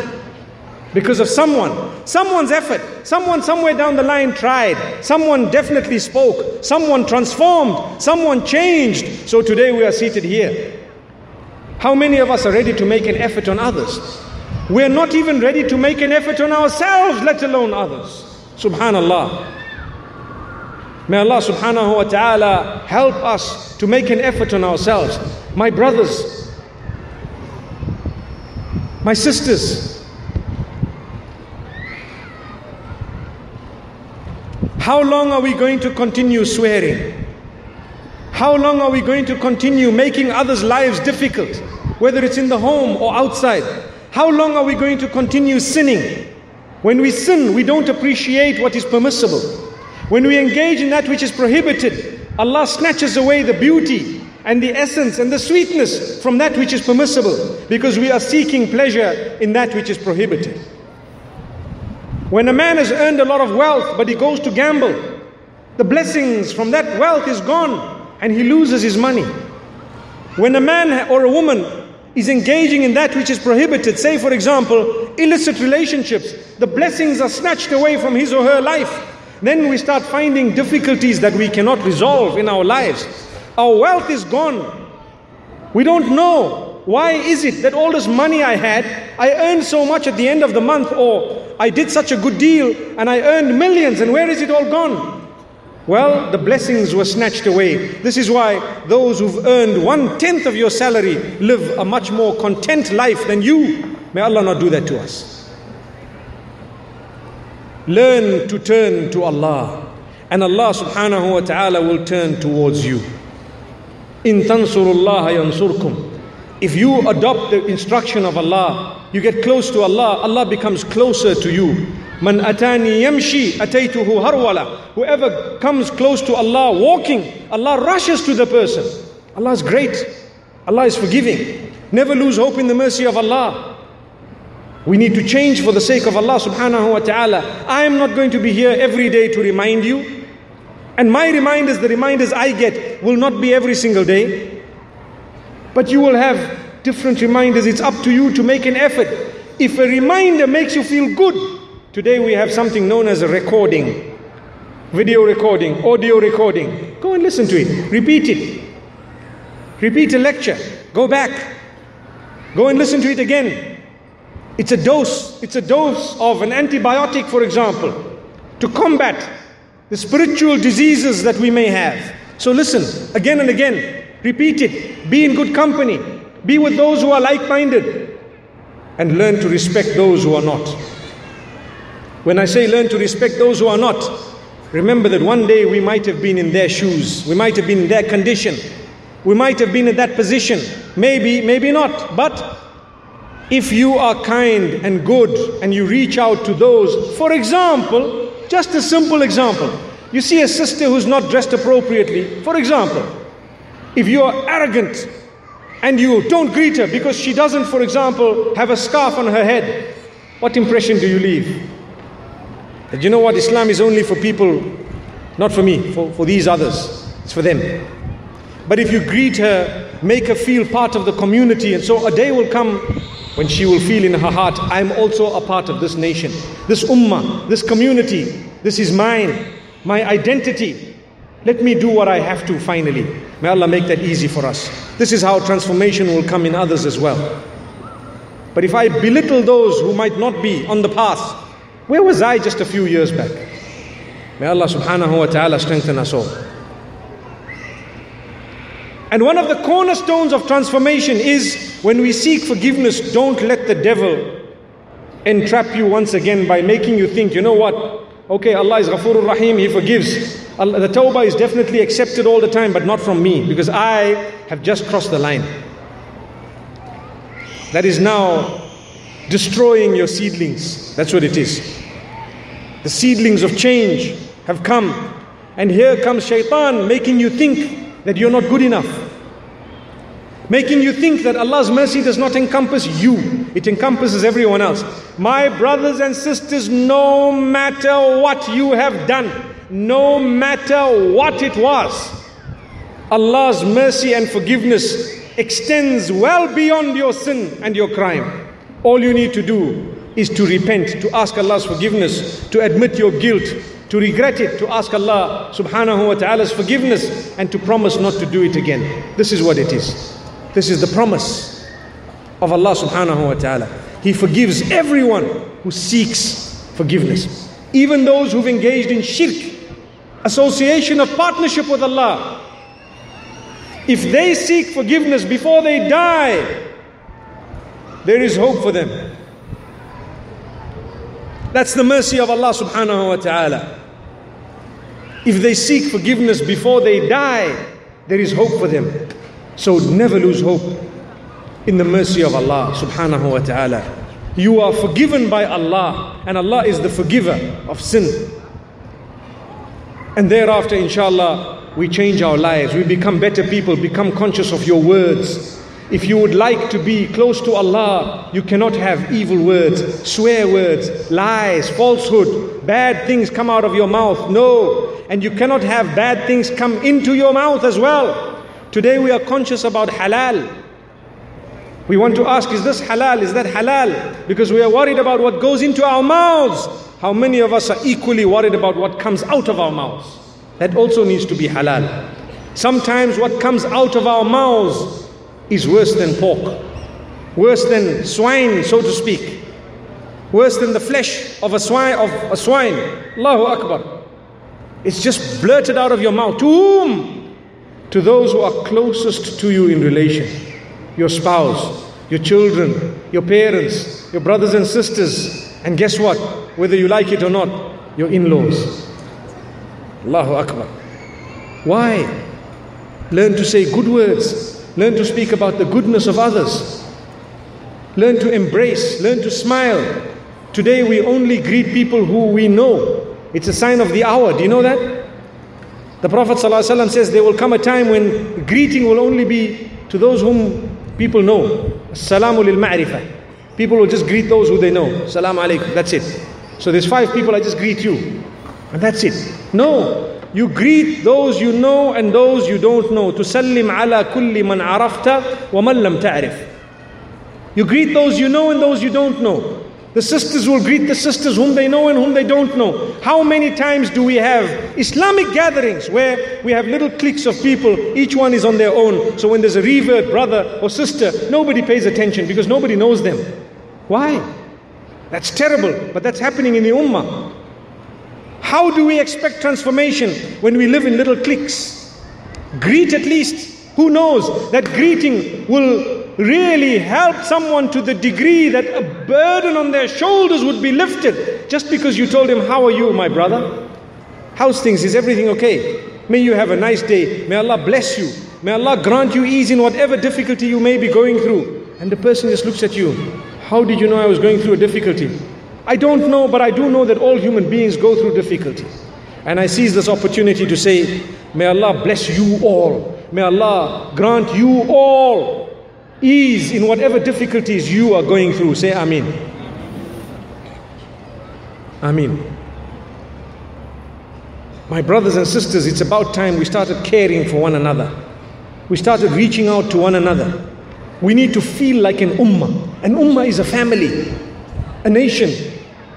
because of someone, someone's effort. Someone somewhere down the line tried. Someone definitely spoke. Someone transformed. Someone changed. So today we are seated here. How many of us are ready to make an effort on others? We're not even ready to make an effort on ourselves, let alone others. Subhanallah. May Allah subhanahu wa ta'ala help us to make an effort on ourselves. My brothers, my sisters, how long are we going to continue swearing? How long are we going to continue making others' lives difficult, whether it's in the home or outside? How long are we going to continue sinning? When we sin, we don't appreciate what is permissible. When we engage in that which is prohibited, Allah snatches away the beauty and the essence and the sweetness from that which is permissible because we are seeking pleasure in that which is prohibited. When a man has earned a lot of wealth but he goes to gamble, the blessings from that wealth is gone and he loses his money. When a man or a woman is engaging in that which is prohibited, say for example, illicit relationships, the blessings are snatched away from his or her life. Then we start finding difficulties that we cannot resolve in our lives. Our wealth is gone. We don't know why is it that all this money I had, I earned so much at the end of the month, or I did such a good deal and I earned millions, and where is it all gone? Well, the blessings were snatched away. This is why those who've earned one tenth of your salary live a much more content life than you. May Allah not do that to us. Learn to turn to Allah, and Allah subhanahu wa ta'ala will turn towards you. In tansurullah yansurkum. If you adopt the instruction of Allah, you get close to Allah, Allah becomes closer to you. Man atani yamshi ataytuhu harwala. Whoever comes close to Allah walking, Allah rushes to the person. Allah is great. Allah is forgiving. Never lose hope in the mercy of Allah. We need to change for the sake of Allah subhanahu wa ta'ala. I am not going to be here every day to remind you. And my reminders, the reminders I get, will not be every single day. But you will have different reminders. It's up to you to make an effort. If a reminder makes you feel good, today we have something known as a recording, video recording, audio recording. Go and listen to it. Repeat it. Repeat a lecture. Go back. Go and listen to it again. It's a dose. It's a dose of an antibiotic, for example, to combat the spiritual diseases that we may have. So listen again and again. Repeat it. Be in good company. Be with those who are like minded. And learn to respect those who are not. When I say learn to respect those who are not, remember that one day we might have been in their shoes, we might have been in their condition, we might have been in that position. Maybe, maybe not. But if you are kind and good and you reach out to those, for example, just a simple example, you see a sister who's not dressed appropriately, for example, if you are arrogant and you don't greet her because she doesn't, for example, have a scarf on her head, what impression do you leave? That you know what, Islam is only for people, not for me, for, for these others, it's for them. But if you greet her, make her feel part of the community, and so a day will come when she will feel in her heart, I'm also a part of this nation, this ummah, this community, this is mine, my identity. Let me do what I have to finally. May Allah make that easy for us. This is how transformation will come in others as well. But if I belittle those who might not be on the path, where was I just a few years back? May Allah subhanahu wa ta'ala strengthen us all. And one of the cornerstones of transformation is when we seek forgiveness, don't let the devil entrap you once again by making you think, you know what? Okay, Allah is Ghafurur Rahim, He forgives. The tawbah is definitely accepted all the time, but not from me because I have just crossed the line. That is now destroying your seedlings. That's what it is. The seedlings of change have come. And here comes shaitan making you think that you're not good enough. Making you think that Allah's mercy does not encompass you, it encompasses everyone else. My brothers and sisters, no matter what you have done, no matter what it was, Allah's mercy and forgiveness extends well beyond your sin and your crime. All you need to do is to repent, to ask Allah's forgiveness, to admit your guilt, to regret it, to ask Allah subhanahu wa ta'ala's forgiveness, and to promise not to do it again. This is what it is. This is the promise of Allah subhanahu wa ta'ala. He forgives everyone who seeks forgiveness. Even those who've engaged in shirk, association of partnership with Allah. If they seek forgiveness before they die, there is hope for them. That's the mercy of Allah subhanahu wa ta'ala. If they seek forgiveness before they die, there is hope for them. So never lose hope in the mercy of Allah subhanahu wa ta'ala. You are forgiven by Allah, and Allah is the forgiver of sin. And thereafter, inshallah, we change our lives. We become better people, become conscious of your words. If you would like to be close to Allah, you cannot have evil words, swear words, lies, falsehood, bad things come out of your mouth. No. And you cannot have bad things come into your mouth as well. Today we are conscious about halal. We want to ask, is this halal? Is that halal? Because we are worried about what goes into our mouths. How many of us are equally worried about what comes out of our mouths? That also needs to be halal. Sometimes what comes out of our mouths is worse than pork, worse than swine, so to speak, worse than the flesh of a swine. Of a swine. Allahu Akbar. It's just blurted out of your mouth. To whom? To those who are closest to you in relation. Your spouse, your children, your parents, your brothers and sisters, and guess what? Whether you like it or not, your in laws. Allahu Akbar. Why? Learn to say good words, learn to speak about the goodness of others, learn to embrace, learn to smile. Today we only greet people who we know. It's a sign of the hour. Do you know that? The Prophet ﷺ says there will come a time when greeting will only be to those whom people know. Salamu lil ma'rifah. People will just greet those who they know. Salam alaikum. That's it. So there's five people, I just greet you. And that's it. No. You greet those you know and those you don't know. تسلم على كل من عرفت ومن لم تعرف. You greet those you know and those you don't know. The sisters will greet the sisters whom they know and whom they don't know. How many times do we have Islamic gatherings where we have little cliques of people, each one is on their own. So when there's a revert brother or sister, nobody pays attention because nobody knows them. Why? That's terrible, but that's happening in the ummah. How do we expect transformation when we live in little cliques? Greet at least. Who knows that greeting will really help someone to the degree that a burden on their shoulders would be lifted just because you told him, How are you, my brother? How's things? Is everything okay? May you have a nice day. May Allah bless you. May Allah grant you ease in whatever difficulty you may be going through. And the person just looks at you. How did you know I was going through a difficulty? I don't know, but I do know that all human beings go through difficulty. And I seize this opportunity to say, May Allah bless you all. May Allah grant you all ease in whatever difficulties you are going through. Say Amin. Amin. My brothers and sisters, it's about time we started caring for one another. We started reaching out to one another. We need to feel like an ummah. An ummah is a family, a nation,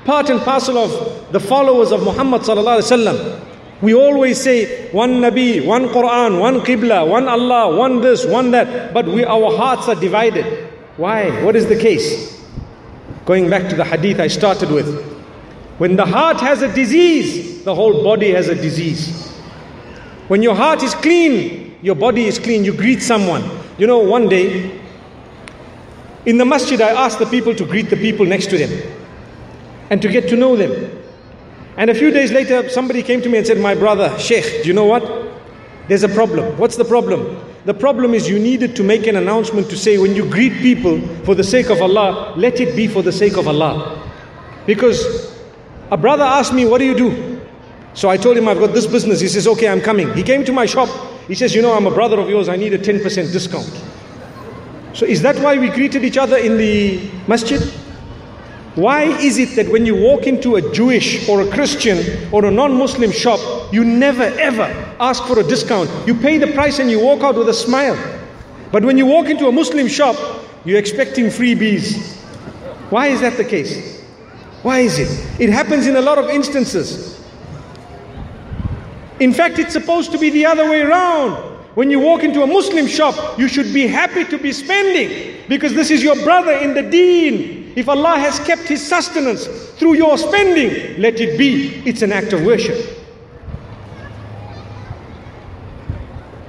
part and parcel of the followers of Muhammad sallallahu alaihi wasallam. We always say one Nabi, one Quran, one Qibla, one Allah, one this, one that, but we, our hearts are divided. Why? What is the case? Going back to the hadith I started with. When the heart has a disease, the whole body has a disease. When your heart is clean, your body is clean, you greet someone. You know, one day in the masjid, I asked the people to greet the people next to them and to get to know them. And a few days later, somebody came to me and said, My brother, Sheikh, do you know what? There's a problem. What's the problem? The problem is you needed to make an announcement to say, when you greet people for the sake of Allah, let it be for the sake of Allah. Because a brother asked me, What do you do? So I told him, I've got this business. He says, Okay, I'm coming. He came to my shop. He says, You know, I'm a brother of yours. I need a 10% discount. So is that why we greeted each other in the masjid? Why is it that when you walk into a Jewish or a Christian or a non Muslim shop, you never ever ask for a discount? You pay the price and you walk out with a smile. But when you walk into a Muslim shop, you're expecting freebies. Why is that the case? Why is it? It happens in a lot of instances. In fact, it's supposed to be the other way around. When you walk into a Muslim shop, you should be happy to be spending because this is your brother in the deen. If Allah has kept His sustenance through your spending, let it be. It's an act of worship.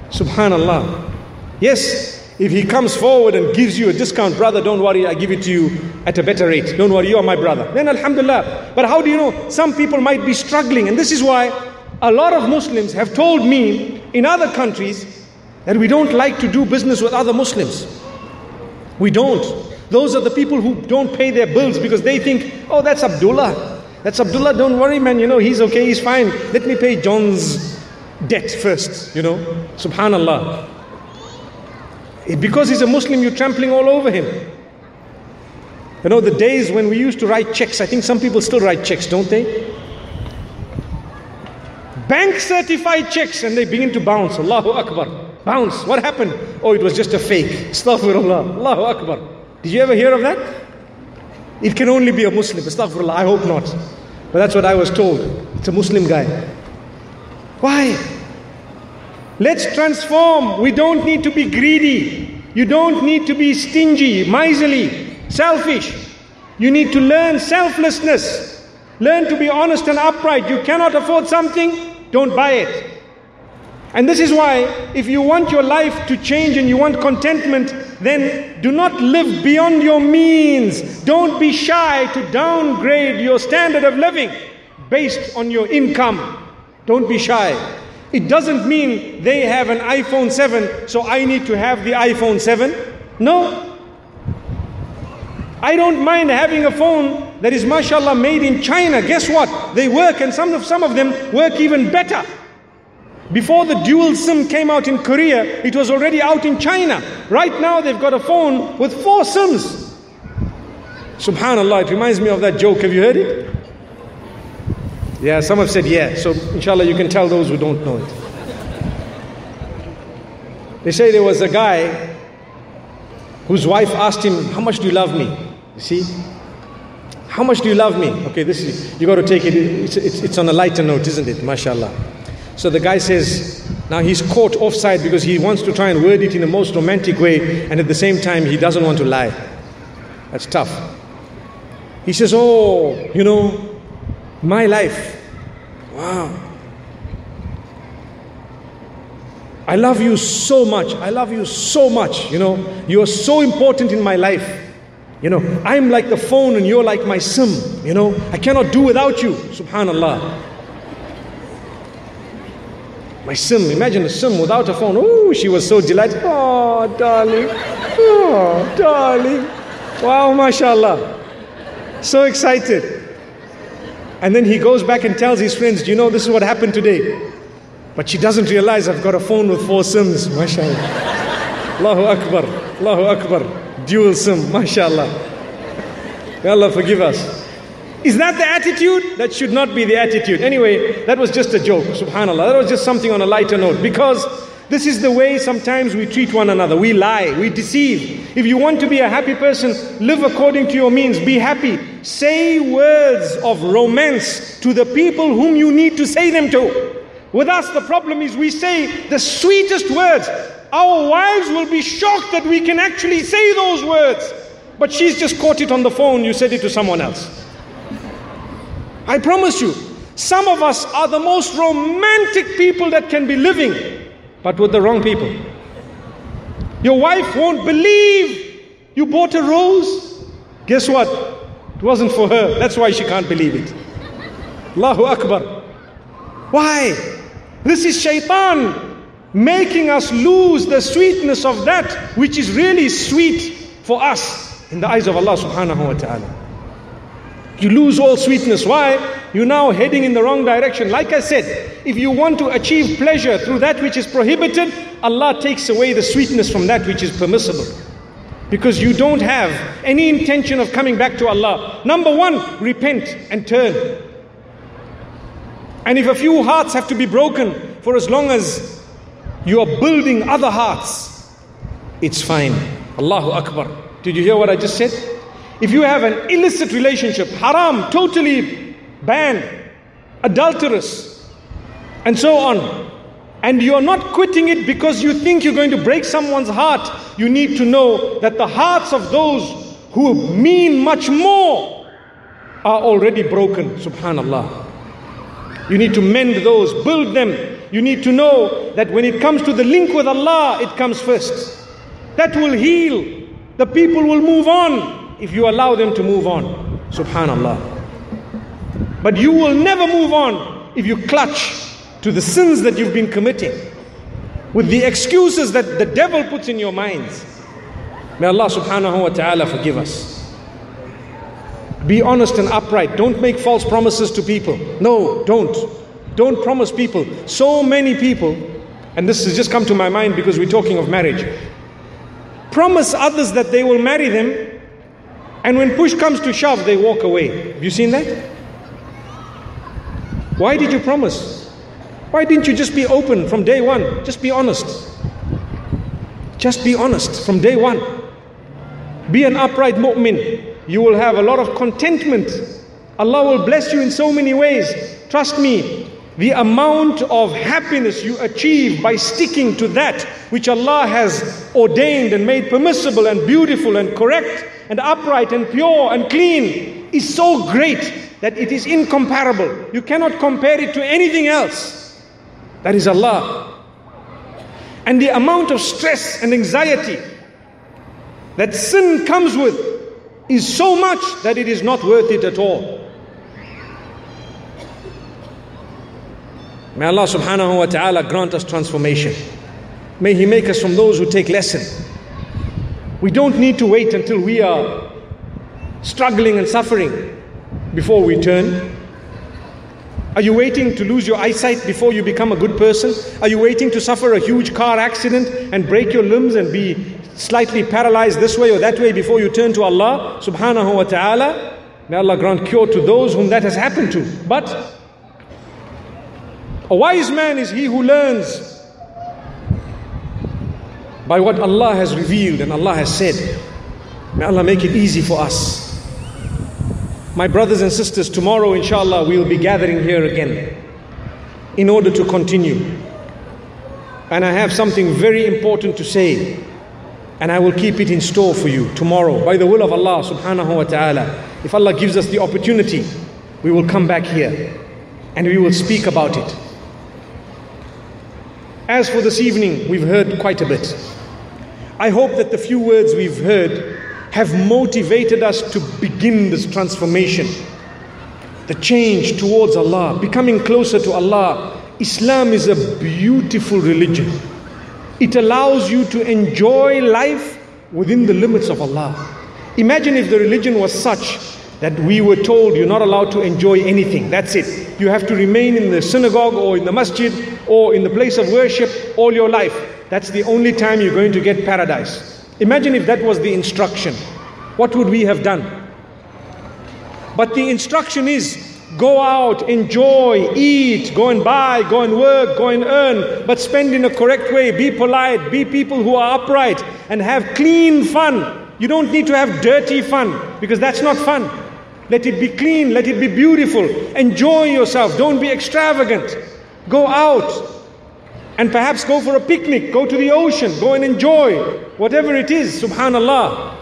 Subhanallah. Yes, if he comes forward and gives you a discount, brother, don't worry, I give it to you at a better rate. Don't worry, you are my brother. Then Alhamdulillah. But how do you know? Some people might be struggling, and this is why a lot of Muslims have told me in other countries that we don't like to do business with other Muslims. We don't. Those are the people who don't pay their bills because they think, oh, that's Abdullah. That's Abdullah, don't worry, man, you know, he's okay, he's fine. Let me pay John's debt first, you know. Subhanallah. Because he's a Muslim, you're trampling all over him. You know, the days when we used to write checks, I think some people still write checks, don't they? Bank certified checks and they begin to bounce. Allahu Akbar. Bounce. What happened? Oh, it was just a fake. Astaghfirullah. Allahu Akbar. Did you ever hear of that? It can only be a Muslim. Astaghfirullah. I hope not. But that's what I was told. It's a Muslim guy. Why? Let's transform. We don't need to be greedy. You don't need to be stingy, miserly, selfish. You need to learn selflessness. Learn to be honest and upright. You cannot afford something, don't buy it. And this is why, if you want your life to change and you want contentment, then do not live beyond your means. Don't be shy to downgrade your standard of living based on your income. Don't be shy. It doesn't mean they have an iPhone 7, so I need to have the iPhone 7. No. I don't mind having a phone that is mashallah made in China. Guess what? They work and some of, some of them work even better. Before the dual SIM came out in Korea, it was already out in China. Right now they've got a phone with four SIMs. Subhanallah, it reminds me of that joke. Have you heard it? Yeah, some have said yeah. So inshallah you can tell those who don't know it. They say there was a guy whose wife asked him, How much do you love me? You see? How much do you love me? Okay, this is, you got to take it, it's, it's, it's on a lighter note, isn't it? MashaAllah. So the guy says, now he's caught offside because he wants to try and word it in the most romantic way, and at the same time, he doesn't want to lie. That's tough. He says, Oh, you know, my life. Wow. I love you so much. I love you so much. You know, you are so important in my life. You know, I'm like the phone and you're like my sim. You know, I cannot do without you. Subhanallah. My sim, imagine a sim without a phone. Oh, she was so delighted. Oh, darling. Oh, darling. Wow, mashallah. So excited. And then he goes back and tells his friends, Do you know this is what happened today? But she doesn't realize I've got a phone with four SIMs. MashaAllah. Allahu Akbar. Allahu Akbar. Dual SIM. MashaAllah. May Allah forgive us. Is that the attitude? That should not be the attitude. Anyway, that was just a joke. Subhanallah. That was just something on a lighter note. Because this is the way sometimes we treat one another. We lie, we deceive. If you want to be a happy person, live according to your means, be happy. Say words of romance to the people whom you need to say them to. With us, the problem is we say the sweetest words. Our wives will be shocked that we can actually say those words. But she's just caught it on the phone, you said it to someone else. I promise you, some of us are the most romantic people that can be living, but with the wrong people. Your wife won't believe you bought a rose. Guess what? It wasn't for her. That's why she can't believe it. Allahu Akbar. Why? This is shaitan making us lose the sweetness of that which is really sweet for us in the eyes of Allah subhanahu wa ta'ala. You lose all sweetness. Why? You're now heading in the wrong direction. Like I said, if you want to achieve pleasure through that which is prohibited, Allah takes away the sweetness from that which is permissible. Because you don't have any intention of coming back to Allah. Number one, repent and turn. And if a few hearts have to be broken for as long as you are building other hearts, it's fine. Allahu Akbar. Did you hear what I just said? If you have an illicit relationship, haram, totally banned, adulterous, and so on, and you're not quitting it because you think you're going to break someone's heart, you need to know that the hearts of those who mean much more are already broken. Subhanallah. You need to mend those, build them. You need to know that when it comes to the link with Allah, it comes first. That will heal. The people will move on if you allow them to move on. Subhanallah. But you will never move on if you clutch to the sins that you've been committing with the excuses that the devil puts in your minds. May Allah subhanahu wa ta'ala forgive us. Be honest and upright. Don't make false promises to people. No, don't. Don't promise people. So many people, and this has just come to my mind because we're talking of marriage, promise others that they will marry them, and when push comes to shove, they walk away. Have you seen that? Why did you promise? Why didn't you just be open from day one? Just be honest. Just be honest from day one. Be an upright mu'min you will have a lot of contentment. Allah will bless you in so many ways. Trust me, the amount of happiness you achieve by sticking to that which Allah has ordained and made permissible and beautiful and correct and upright and pure and clean is so great that it is incomparable. You cannot compare it to anything else. That is Allah. And the amount of stress and anxiety that sin comes with is so much that it is not worth it at all. May Allah subhanahu wa ta'ala grant us transformation. May He make us from those who take lesson. We don't need to wait until we are struggling and suffering before we turn. Are you waiting to lose your eyesight before you become a good person? Are you waiting to suffer a huge car accident and break your limbs and be slightly paralyzed this way or that way before you turn to Allah subhanahu wa ta'ala? May Allah grant cure to those whom that has happened to. But a wise man is he who learns by what Allah has revealed and Allah has said. May Allah make it easy for us. My brothers and sisters, tomorrow, inshallah, we'll be gathering here again in order to continue. And I have something very important to say, and I will keep it in store for you tomorrow by the will of Allah subhanahu wa ta'ala. If Allah gives us the opportunity, we will come back here and we will speak about it. As for this evening, we've heard quite a bit. I hope that the few words we've heard have motivated us to begin this transformation, the change towards Allah, becoming closer to Allah. Islam is a beautiful religion. It allows you to enjoy life within the limits of Allah. Imagine if the religion was such that we were told you're not allowed to enjoy anything. That's it. You have to remain in the synagogue or in the masjid or in the place of worship all your life. That's the only time you're going to get paradise. Imagine if that was the instruction. What would we have done? But the instruction is go out, enjoy, eat, go and buy, go and work, go and earn, but spend in a correct way, be polite, be people who are upright, and have clean fun. You don't need to have dirty fun because that's not fun. Let it be clean, let it be beautiful. Enjoy yourself, don't be extravagant. Go out and perhaps go for a picnic, go to the ocean, go and enjoy whatever it is, subhanallah.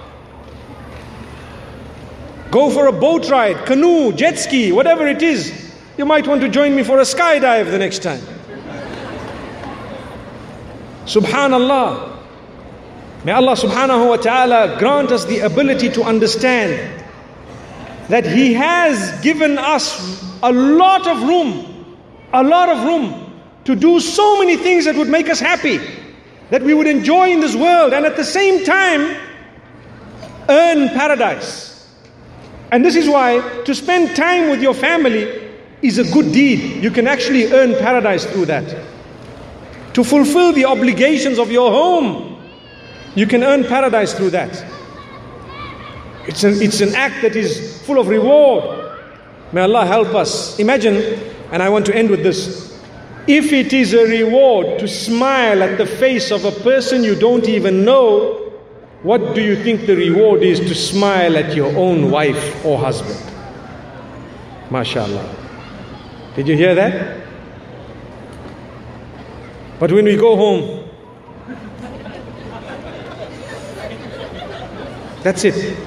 Go for a boat ride, canoe, jet ski, whatever it is. You might want to join me for a skydive the next time. Subhanallah. May Allah subhanahu wa ta'ala grant us the ability to understand that He has given us a lot of room, a lot of room to do so many things that would make us happy, that we would enjoy in this world, and at the same time earn paradise. And this is why to spend time with your family is a good deed. You can actually earn paradise through that. To fulfill the obligations of your home you can earn paradise through that. It's an, it's an act that is full of reward. May Allah help us. Imagine, and I want to end with this. If it is a reward to smile at the face of a person you don't even know, what do you think the reward is to smile at your own wife or husband? MashaAllah. Did you hear that? But when we go home, That's it.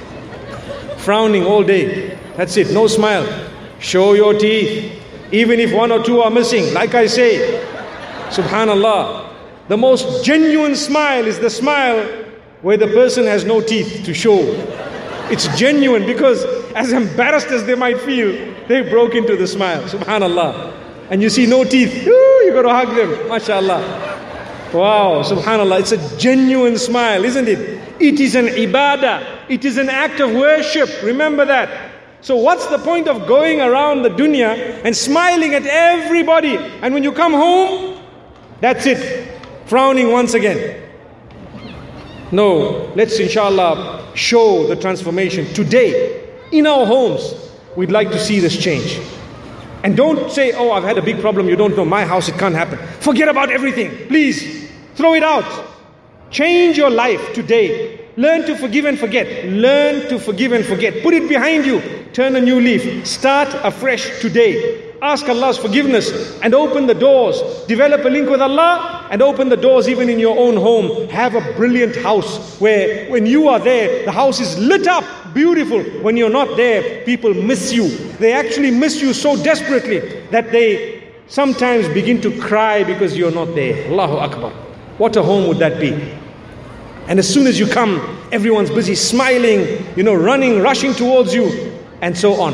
Frowning all day. That's it. No smile. Show your teeth. Even if one or two are missing. Like I say, Subhanallah. The most genuine smile is the smile where the person has no teeth to show. It's genuine because, as embarrassed as they might feel, they broke into the smile. Subhanallah. And you see no teeth. Ooh, you got to hug them. MashaAllah. Wow, subhanAllah. It's a genuine smile, isn't it? It is an ibadah. It is an act of worship. Remember that. So what's the point of going around the dunya and smiling at everybody and when you come home, that's it. Frowning once again. No, let's inshallah show the transformation today in our homes. We'd like to see this change. And don't say, oh, I've had a big problem, you don't know, my house, it can't happen. Forget about everything. Please, throw it out. Change your life today. Learn to forgive and forget. Learn to forgive and forget. Put it behind you. Turn a new leaf. Start afresh today. Ask Allah's forgiveness and open the doors. Develop a link with Allah and open the doors even in your own home. Have a brilliant house where when you are there, the house is lit up, beautiful. When you're not there, people miss you. They actually miss you so desperately that they sometimes begin to cry because you're not there. Allahu Akbar. What a home would that be? And as soon as you come, everyone's busy smiling, you know, running, rushing towards you, and so on.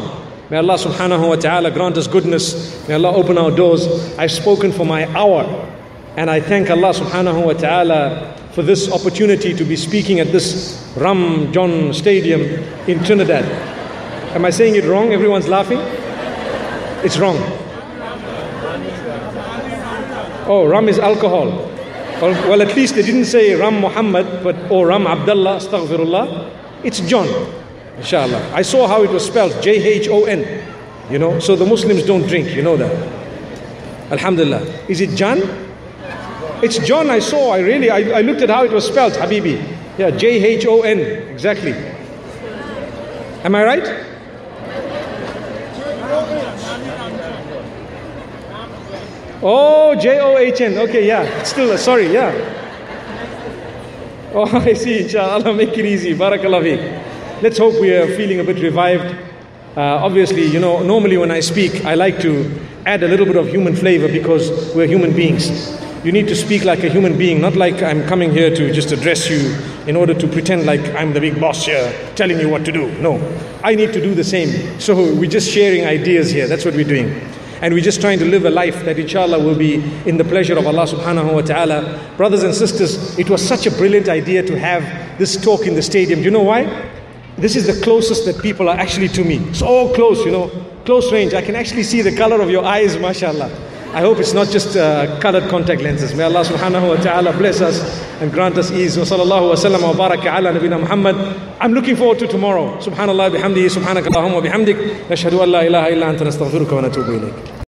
May Allah subhanahu wa ta'ala grant us goodness. May Allah open our doors. I've spoken for my hour. And I thank Allah subhanahu wa ta'ala for this opportunity to be speaking at this Ramjohn Stadium in Trinidad. Am I saying it wrong? Everyone's laughing? It's wrong. Oh, Ram is alcohol. Well, at least they didn't say Ram Muhammad, but or Ram Abdullah, astaghfirullah. It's John, inshallah. I saw how it was spelled J H O N. You know, so the Muslims don't drink, you know that. Alhamdulillah. Is it John? It's John, I saw. I really, I, I looked at how it was spelled, Habibi. Yeah, J H O N, exactly. Am I right? Oh, J O H N. Okay, yeah. It's Still, uh, sorry, yeah. [laughs] Oh, I see. Inshallah, make it easy. Barakallah. Let's hope we are feeling a bit revived. Uh, obviously, you know, normally when I speak, I like to add a little bit of human flavor because we're human beings. You need to speak like a human being, not like I'm coming here to just address you in order to pretend like I'm the big boss here telling you what to do. No, I need to do the same. So we're just sharing ideas here. That's what we're doing. And we're just trying to live a life that inshallah will be in the pleasure of Allah subhanahu wa ta'ala. Brothers and sisters, it was such a brilliant idea to have this talk in the stadium. Do you know why? This is the closest that people are actually to me. So close, you know, close range. I can actually see the color of your eyes, mashallah. I hope it's not just uh, colored contact lenses. May Allah subhanahu wa ta'ala bless us and grant us ease. Wa sallallahu wa sallam wa baraka ala nabina Muhammad. I'm looking forward to tomorrow. Subhanallah bihamdihi, subhanaka Allahumma bihamdik. Nashhadu an la ilaha illa anta nastaghfiruka wa natubu ilayk.